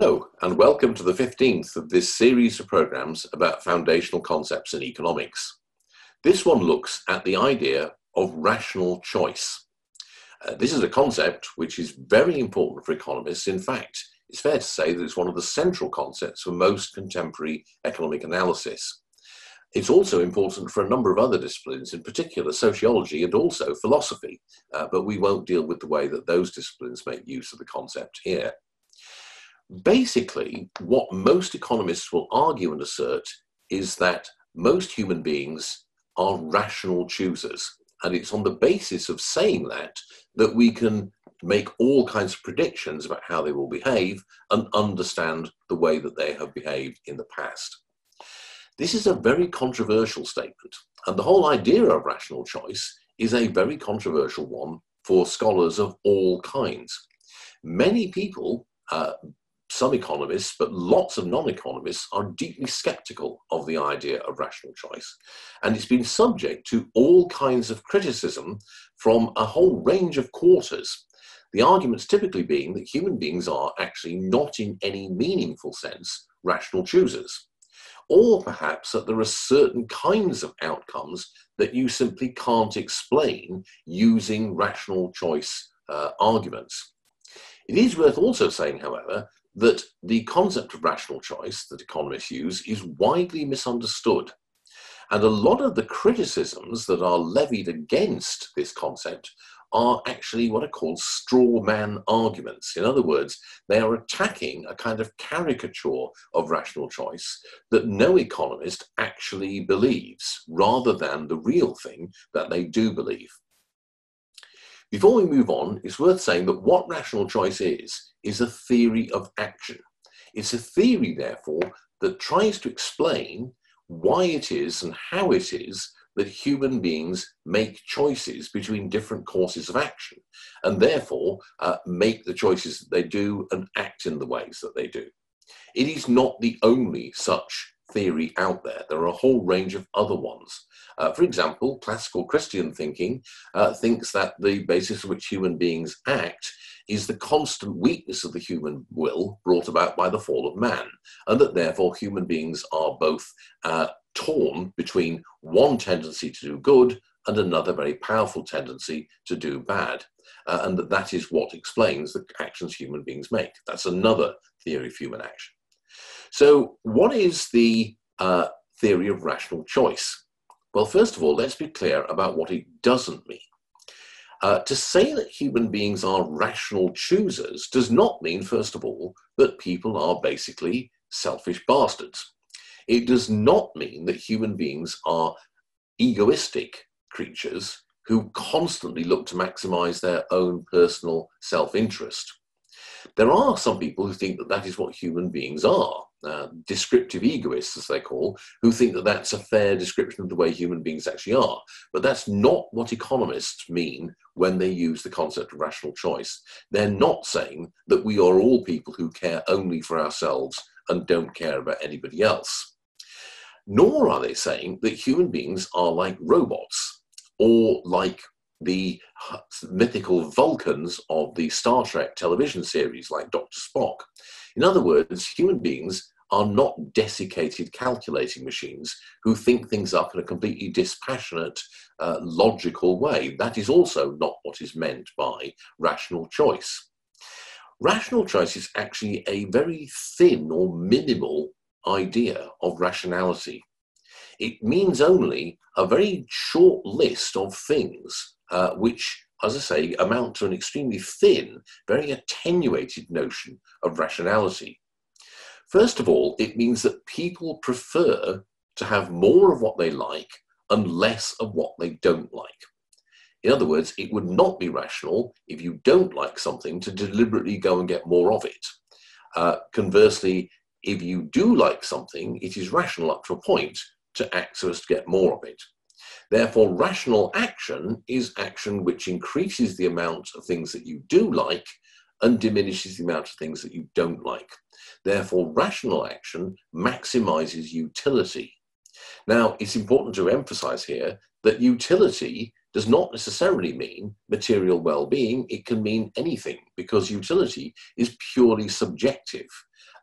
Hello, and welcome to the 15th of this series of programs about foundational concepts in economics. This one looks at the idea of rational choice. Uh, this is a concept which is very important for economists. In fact, it's fair to say that it's one of the central concepts for most contemporary economic analysis. It's also important for a number of other disciplines, in particular sociology and also philosophy, uh, but we won't deal with the way that those disciplines make use of the concept here. Basically, what most economists will argue and assert is that most human beings are rational choosers. And it's on the basis of saying that that we can make all kinds of predictions about how they will behave and understand the way that they have behaved in the past. This is a very controversial statement, and the whole idea of rational choice is a very controversial one for scholars of all kinds. Many people uh, some economists, but lots of non economists, are deeply skeptical of the idea of rational choice. And it's been subject to all kinds of criticism from a whole range of quarters. The arguments typically being that human beings are actually not, in any meaningful sense, rational choosers. Or perhaps that there are certain kinds of outcomes that you simply can't explain using rational choice uh, arguments. It is worth also saying, however, that the concept of rational choice that economists use is widely misunderstood. And a lot of the criticisms that are levied against this concept are actually what are called straw man arguments. In other words, they are attacking a kind of caricature of rational choice that no economist actually believes, rather than the real thing that they do believe. Before we move on, it's worth saying that what rational choice is, is a theory of action. It's a theory, therefore, that tries to explain why it is and how it is that human beings make choices between different courses of action and therefore uh, make the choices that they do and act in the ways that they do. It is not the only such theory out there. There are a whole range of other ones. Uh, for example, classical Christian thinking uh, thinks that the basis on which human beings act is the constant weakness of the human will brought about by the fall of man, and that therefore human beings are both uh, torn between one tendency to do good and another very powerful tendency to do bad. Uh, and that that is what explains the actions human beings make. That's another theory of human action. So, what is the uh, theory of rational choice? Well, first of all, let's be clear about what it doesn't mean. Uh, to say that human beings are rational choosers does not mean, first of all, that people are basically selfish bastards. It does not mean that human beings are egoistic creatures who constantly look to maximize their own personal self interest. There are some people who think that that is what human beings are, uh, descriptive egoists, as they call, who think that that's a fair description of the way human beings actually are. But that's not what economists mean when they use the concept of rational choice. They're not saying that we are all people who care only for ourselves and don't care about anybody else. Nor are they saying that human beings are like robots or like the mythical Vulcans of the Star Trek television series, like Dr. Spock. In other words, human beings are not desiccated calculating machines who think things up in a completely dispassionate, uh, logical way. That is also not what is meant by rational choice. Rational choice is actually a very thin or minimal idea of rationality. It means only a very short list of things uh, which, as I say, amount to an extremely thin, very attenuated notion of rationality. First of all, it means that people prefer to have more of what they like and less of what they don't like. In other words, it would not be rational if you don't like something to deliberately go and get more of it. Uh, conversely, if you do like something, it is rational up to a point to act so as to get more of it. Therefore, rational action is action which increases the amount of things that you do like and diminishes the amount of things that you don't like. Therefore, rational action maximizes utility. Now, it's important to emphasize here that utility does not necessarily mean material well being, it can mean anything because utility is purely subjective.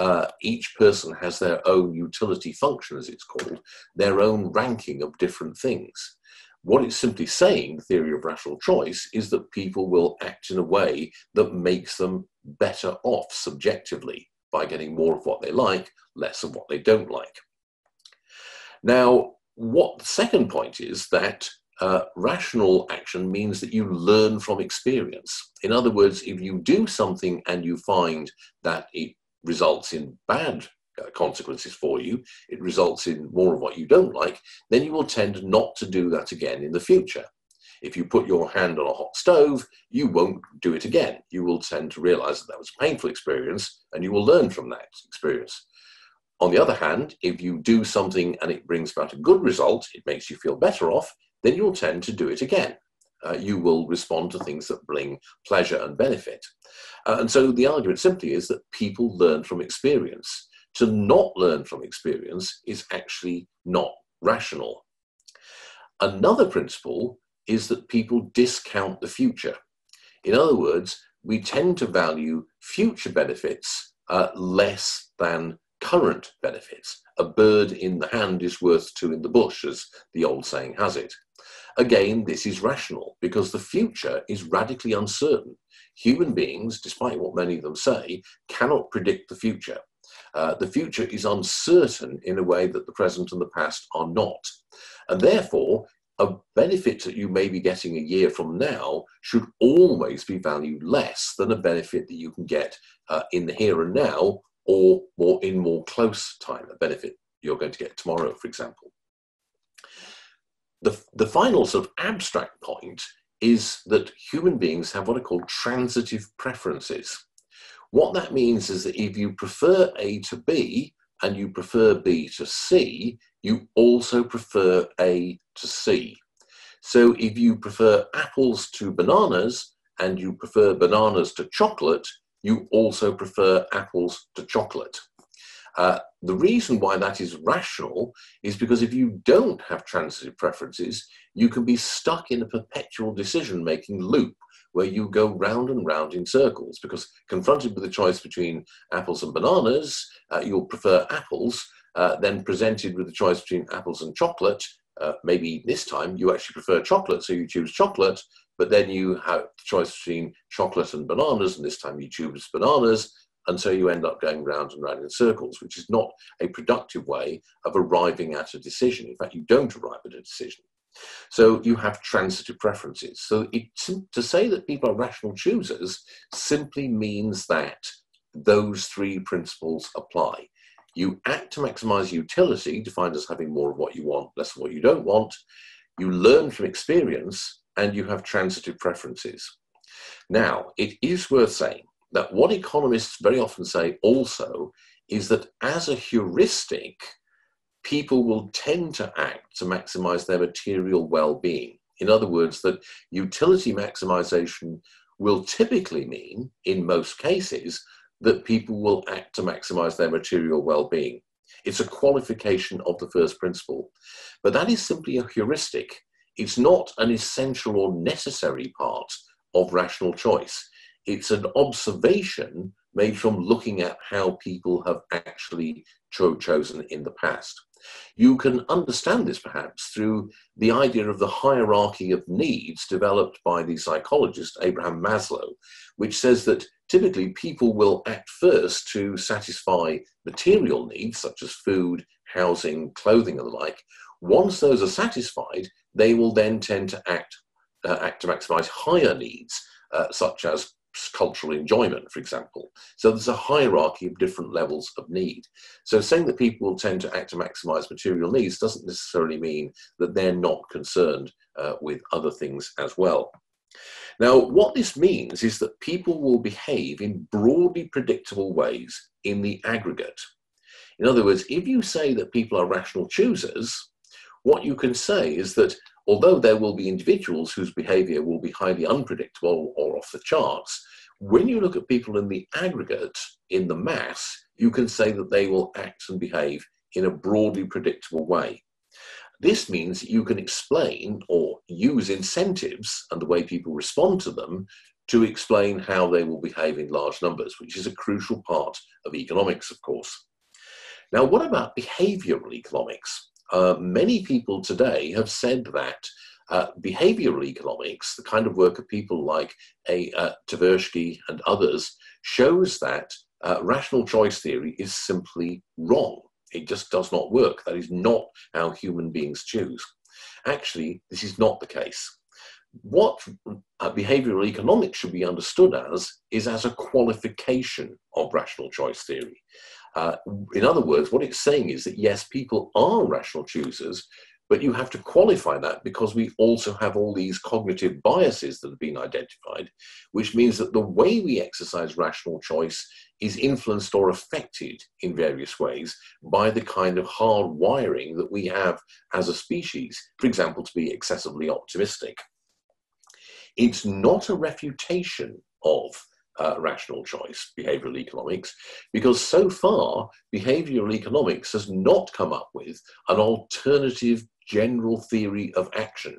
Uh, each person has their own utility function, as it's called, their own ranking of different things. What it's simply saying, the theory of rational choice, is that people will act in a way that makes them better off subjectively by getting more of what they like, less of what they don't like. Now, what the second point is that uh, rational action means that you learn from experience. In other words, if you do something and you find that it results in bad uh, consequences for you, it results in more of what you don't like, then you will tend not to do that again in the future. If you put your hand on a hot stove, you won't do it again. You will tend to realize that that was a painful experience and you will learn from that experience. On the other hand, if you do something and it brings about a good result, it makes you feel better off, then you'll tend to do it again. Uh, you will respond to things that bring pleasure and benefit. Uh, and so the argument simply is that people learn from experience. To not learn from experience is actually not rational. Another principle is that people discount the future. In other words, we tend to value future benefits uh, less than current benefits. A bird in the hand is worth two in the bush, as the old saying has it. Again, this is rational because the future is radically uncertain. Human beings, despite what many of them say, cannot predict the future. Uh, the future is uncertain in a way that the present and the past are not. And therefore, a benefit that you may be getting a year from now should always be valued less than a benefit that you can get uh, in the here and now or more in more close time, a benefit you're going to get tomorrow, for example. The, the final sort of abstract point is that human beings have what are called transitive preferences. What that means is that if you prefer A to B and you prefer B to C, you also prefer A to C. So if you prefer apples to bananas and you prefer bananas to chocolate, you also prefer apples to chocolate. Uh, the reason why that is rational is because if you don't have transitive preferences, you can be stuck in a perpetual decision making loop where you go round and round in circles because confronted with the choice between apples and bananas, uh, you'll prefer apples. Uh, then presented with the choice between apples and chocolate, uh, maybe this time you actually prefer chocolate, so you choose chocolate, but then you have the choice between chocolate and bananas, and this time you choose bananas, and so you end up going round and round in circles, which is not a productive way of arriving at a decision. In fact, you don't arrive at a decision. So you have transitive preferences. So it, to say that people are rational choosers simply means that those three principles apply. You act to maximize utility, defined as having more of what you want, less of what you don't want. You learn from experience, and you have transitive preferences. Now, it is worth saying that what economists very often say also is that as a heuristic, people will tend to act to maximize their material well being. In other words, that utility maximization will typically mean, in most cases, that people will act to maximize their material well being. It's a qualification of the first principle. But that is simply a heuristic. It's not an essential or necessary part of rational choice. It's an observation made from looking at how people have actually cho- chosen in the past. You can understand this perhaps through the idea of the hierarchy of needs developed by the psychologist Abraham Maslow, which says that typically people will act first to satisfy material needs such as food, housing, clothing, and the like. Once those are satisfied, they will then tend to act, uh, act to maximize higher needs, uh, such as cultural enjoyment, for example. So there's a hierarchy of different levels of need. So saying that people will tend to act to maximize material needs doesn't necessarily mean that they're not concerned uh, with other things as well. Now, what this means is that people will behave in broadly predictable ways in the aggregate. In other words, if you say that people are rational choosers, what you can say is that although there will be individuals whose behavior will be highly unpredictable or off the charts, when you look at people in the aggregate, in the mass, you can say that they will act and behave in a broadly predictable way. This means you can explain or use incentives and the way people respond to them to explain how they will behave in large numbers, which is a crucial part of economics, of course. Now, what about behavioral economics? Uh, many people today have said that uh, behavioral economics, the kind of work of people like a, uh, Tversky and others, shows that uh, rational choice theory is simply wrong. It just does not work. That is not how human beings choose. Actually, this is not the case. What uh, behavioral economics should be understood as is as a qualification of rational choice theory. Uh, in other words, what it's saying is that yes, people are rational choosers, but you have to qualify that because we also have all these cognitive biases that have been identified, which means that the way we exercise rational choice is influenced or affected in various ways by the kind of hard wiring that we have as a species, for example, to be excessively optimistic. It's not a refutation of uh, rational choice, behavioral economics, because so far, behavioral economics has not come up with an alternative general theory of action.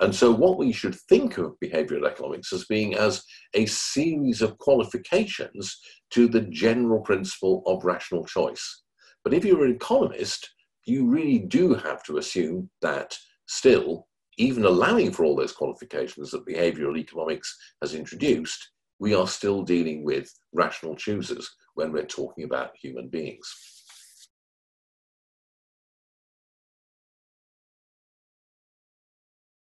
And so, what we should think of behavioral economics as being as a series of qualifications to the general principle of rational choice. But if you're an economist, you really do have to assume that still, even allowing for all those qualifications that behavioral economics has introduced, we are still dealing with rational choosers when we're talking about human beings.